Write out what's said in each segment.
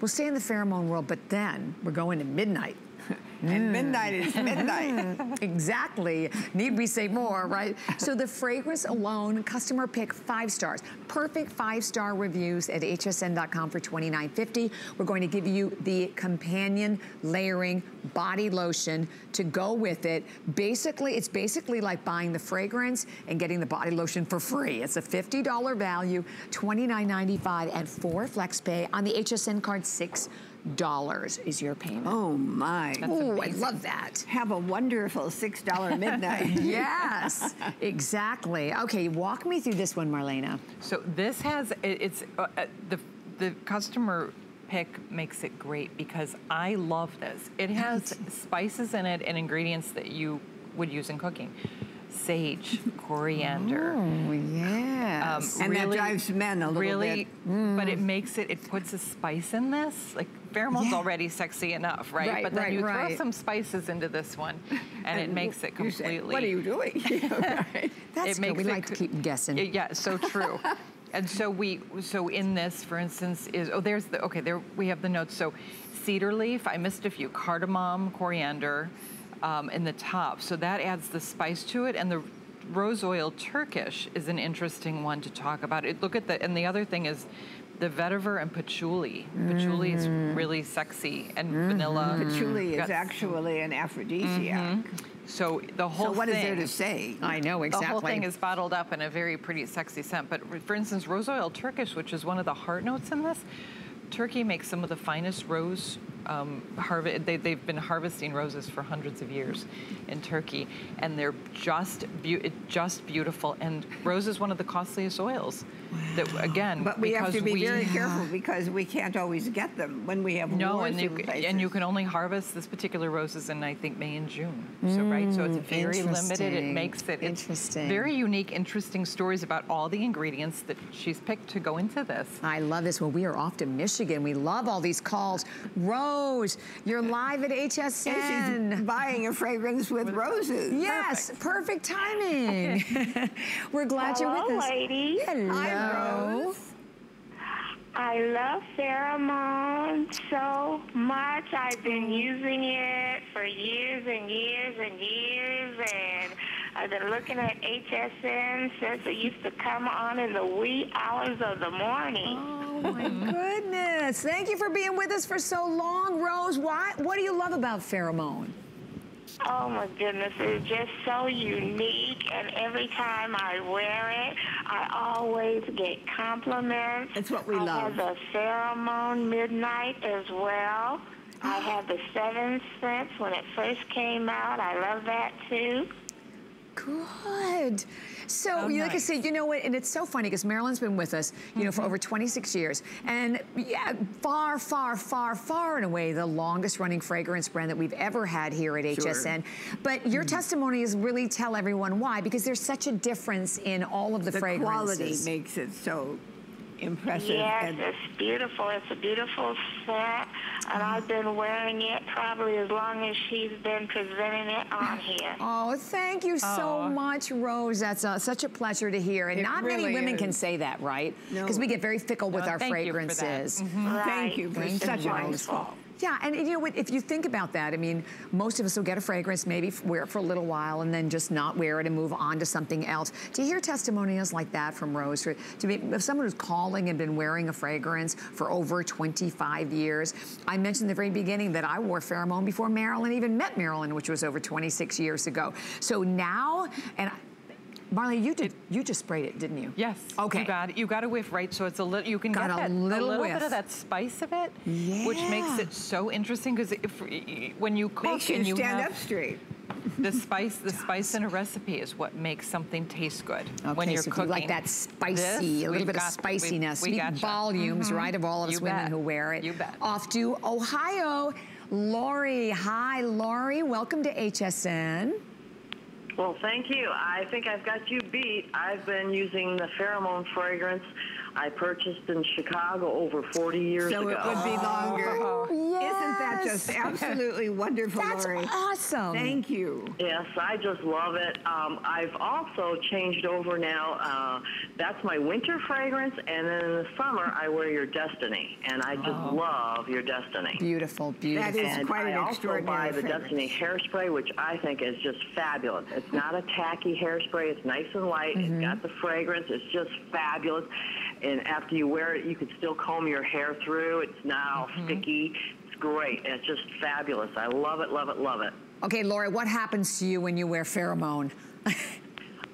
We'll stay in the pheromone world, but then we're going to midnight. And mm. midnight is midnight. exactly. Need we say more, right? so the fragrance alone, customer pick five stars. Perfect five-star reviews at hsn.com for $29.50. We're going to give you the companion layering body lotion to go with it. Basically, it's basically like buying the fragrance and getting the body lotion for free. It's a $50 value, $29.95 and four flex pay on the HSN card six dollars is your payment. Oh my. Oh, I love that. Have a wonderful $6 midnight. yes, exactly. Okay, walk me through this one, Marlena. So this has, it's, uh, uh, the, the customer pick makes it great because I love this. It has spices in it and ingredients that you would use in cooking sage, coriander. Oh, yeah. Um, and really, that drives men a little really, bit. Mm. But it makes it, it puts a spice in this. Like pheromone's yeah. already sexy enough, right? right but then right, you right. throw some spices into this one and, and it makes it completely. Say, what are you doing? That's it good. We like to keep guessing. Yeah, so true. and so we, so in this, for instance, is, oh, there's the, okay, there we have the notes. So cedar leaf, I missed a few, cardamom, coriander, um, in the top. So that adds the spice to it. And the rose oil Turkish is an interesting one to talk about. It, look at the, and the other thing is the vetiver and patchouli. Patchouli mm. is really sexy and mm -hmm. vanilla. Patchouli is actually an aphrodisiac. Mm -hmm. So the whole thing So what thing, is there to say? I know, exactly. The whole thing is bottled up in a very pretty sexy scent. But for instance, rose oil Turkish, which is one of the heart notes in this, Turkey makes some of the finest rose um, harvest. They, have been harvesting roses for hundreds of years in Turkey, and they're just be just beautiful. And rose is one of the costliest oils. Wow. That again, but we have to be we, very careful because we can't always get them when we have no, and you, and you can only harvest this particular roses in I think May and June. Mm, so right, so it's mm, very limited. It makes it interesting, very unique, interesting stories about all the ingredients that she's picked to go into this. I love this. Well, we are off to Michigan. We love all these calls. Rose, you're live at HSN. And she's buying a fragrance with, with roses. Yes, perfect, perfect timing. We're glad Hello, you're with us. ladies. Hello. Hi, Rose. I love pheromone so much. I've been using it for years and years and years, and I've been looking at HSN since it used to come on in the wee hours of the morning. Oh my hmm. goodness! Thank you for being with us for so long, Rose. Why? What do you love about pheromone? Oh my goodness, it's just so unique and every time I wear it, I always get compliments. That's what we I love. I have the pheromone midnight as well. I had the seven scents when it first came out. I love that too. Good. So, oh, like nice. I said, you know what, and it's so funny because Marilyn's been with us, you know, for mm-hmm. over 26 years. And yeah, far, far, far, far and away the longest running fragrance brand that we've ever had here at sure. HSN. But your mm -hmm. testimonies really tell everyone why, because there's such a difference in all of the, the fragrances. The quality makes it so impressive. Yes, it's beautiful. It's a beautiful set, and I've been wearing it probably as long as she's been presenting it on here. Oh, thank you so oh. much, Rose. That's uh, such a pleasure to hear. And it not really many women is. can say that, right? Because no. we get very fickle with no, our fragrances. You mm -hmm. right. Thank you for thank such you. a wonderful. Yeah, and you know if you think about that, I mean, most of us will get a fragrance, maybe wear it for a little while and then just not wear it and move on to something else. To hear testimonials like that from Rose, to be, if someone who's calling and been wearing a fragrance for over 25 years, I mentioned at the very beginning that I wore pheromone before Marilyn even met Marilyn, which was over 26 years ago. So now, and Marley, you did. It, you just sprayed it, didn't you? Yes. Okay. You got it. You got a whiff, right? So it's a little. You can got get a that, little, a little bit of that spice of it, yeah. which makes it so interesting. Because if when you cook makes you and you stand have, up straight. The spice, the spice in a recipe is what makes something taste good okay, when you're so cooking. You like that spicy, this, a little bit got, of spiciness, we, we volumes, mm -hmm. right, of all of us you women bet. who wear it. You bet. Off to Ohio, Lori. Hi, Lori. Welcome to HSN. Well, thank you. I think I've got you beat. I've been using the pheromone fragrance I purchased in Chicago over 40 years so ago. So it would be longer. Oh, yes. Isn't that that just absolutely wonderful, That's Lori. awesome. Thank you. Yes, I just love it. Um, I've also changed over now. Uh, that's my winter fragrance, and then in the summer I wear Your Destiny, and I just Oh. love Your Destiny. Beautiful, beautiful. is and quite I an also buy the fragrance. Destiny hairspray, which I think is just fabulous. It's not a tacky hairspray. It's nice and light. Mm-hmm. It's got the fragrance. It's just fabulous. And after you wear it, you can still comb your hair through. It's not all Mm-hmm. sticky. It's great. It's just fabulous. I love it, love it, love it. Okay, Lori, what happens to you when you wear pheromone?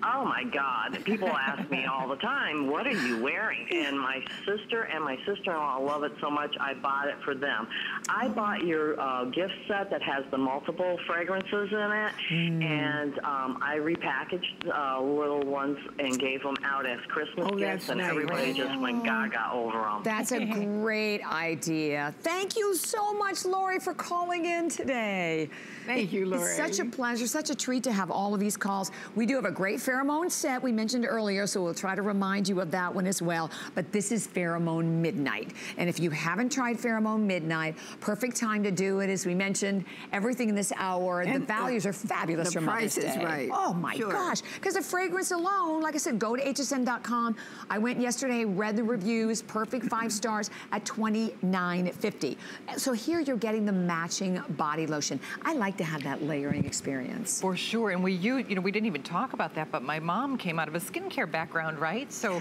Oh my God. People ask me all the time, what are you wearing? And my sister and my sister-in-law love it so much, I bought it for them. I bought your uh, gift set that has the multiple fragrances in it, Hmm. and um, I repackaged uh, little ones and gave them out as Christmas Oh, gifts, and nice. everybody just went gaga over them. That's a great idea. Thank you so much, Lori, for calling in today. Thank you, Lori. It's such a pleasure, such a treat to have all of these calls. We do have a great pheromone set we mentioned earlier, so we'll try to remind you of that one as well. But this is Pheromone Midnight. And if you haven't tried Pheromone Midnight, perfect time to do it. As we mentioned, everything in this hour, the And, uh, values are fabulous the for Mother's price is right. Oh my Sure. gosh. Because the fragrance alone, like I said, go to hsn.com. I went yesterday, read the reviews, perfect five stars at $29.50. So here you're getting the matching body lotion. I like to have that layering experience. For sure, and we use, you know, we didn't even talk about that, but my mom came out of a skincare background, right? So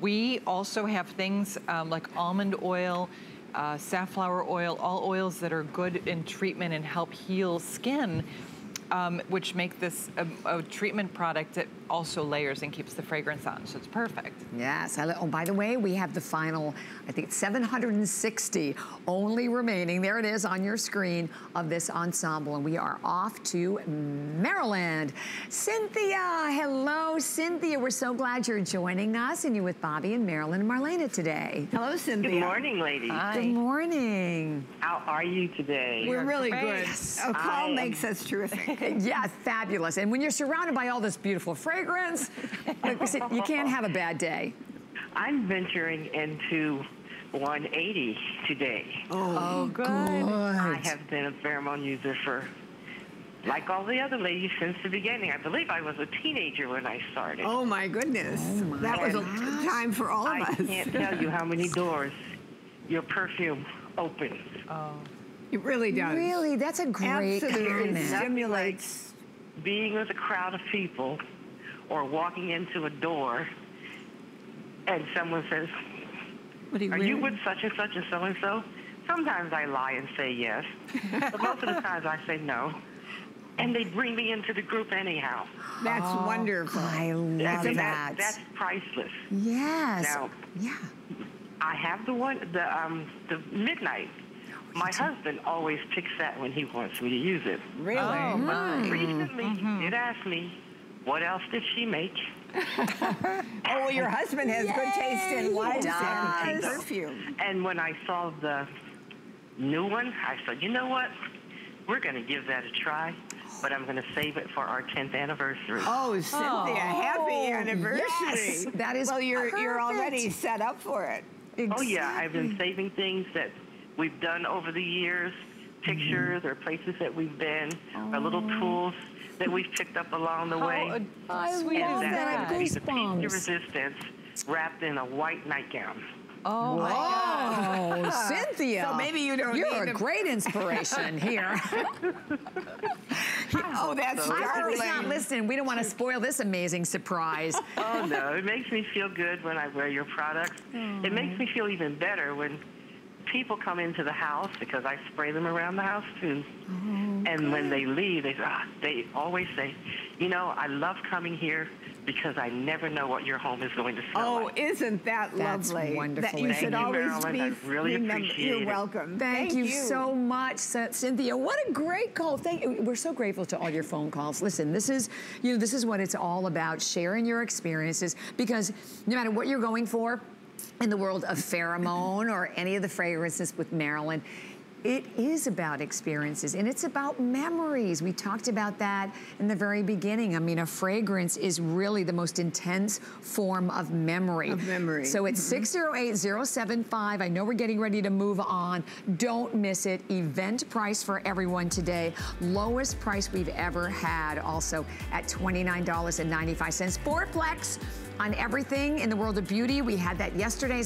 we also have things um, like almond oil, uh, safflower oil, all oils that are good in treatment and help heal skin. Um, which make this a, a treatment product that also layers and keeps the fragrance on, so it's perfect. Yes. I, oh, by the way, we have the final, I think 760 only remaining. There it is on your screen of this ensemble. And we are off to Maryland. Cynthia. Hello, Cynthia. We're so glad you're joining us and you're with Bobby and Marilyn and Marlena today. Hello, Cynthia. Good morning, ladies. Good morning. How are you today? We're really great. good. A call I am- makes us terrific. Yeah, fabulous. And when you're surrounded by all this beautiful fragrance, like I said, you can't have a bad day. I'm venturing into 180 today. Oh, oh good. I have been a pheromone user for, like all the other ladies, since the beginning. I believe I was a teenager when I started. Oh my goodness. Oh, that was a gosh. time for all of I us. I can't tell you how many doors your perfume opens. Oh. It really does. Really, that's a great Absolutely comment. stimulates. Being with a crowd of people or walking into a door and someone says, What are you Are you with such and such and so and so? Sometimes I lie and say yes, but most of the times I say no. And they bring me into the group anyhow. That's Oh, wonderful. I love I mean, that. that's priceless. yes. Now- yeah. I have the one, the um, the midnight. My husband always picks that when he wants me to use it. Really? Oh, oh my. Recently, he mm-hmm. did ask me, what else did she make? Oh, well, your husband has good taste in wine and perfume. And when I saw the new one, I said, you know what? We're going to give that a try, but I'm going to save it for our 10th anniversary. Oh, Cynthia, oh, happy anniversary. yes, that is Well, you're you're already set up for it. Oh yeah, I've been saving things that we've done over the years, pictures or places that we've been, or little tools that we've picked up along the How way. ad- I sweet love and that. I that have is a piece of goosebumps. resistance wrapped in a white nightgown. Oh, my God. Cynthia. So maybe you don't You're need a to- great inspiration here. Oh, that's I hope he's not darling. listening. We don't want to spoil this amazing surprise. Oh no, it makes me feel good when I wear your products. It makes me feel even better when people come into the house because I spray them around the house too. and when they leave, they ah, they always say, you know, I love coming here because I never know what your home is going to smell like. Oh, like. isn't that That's lovely? wonderful. That you Thank should you, always Marilyn. be. I really remember- appreciate You're it. welcome. Thank, you, so much, Cynthia. What a great call. Thank you. We're so grateful to all your phone calls. Listen, this is you know this is what it's all about, sharing your experiences because no matter what you're going for in the world of pheromone or any of the fragrances with Marilyn, It is about experiences and it's about memories. We talked about that in the very beginning. I mean, a fragrance is really the most intense form of memory. Of memory. So it's mm-hmm. 608075. I know we're getting ready to move on. Don't miss it. Event price for everyone today. Lowest price we've ever had also at $29.95. Fourplex on everything in the world of beauty. We had that yesterday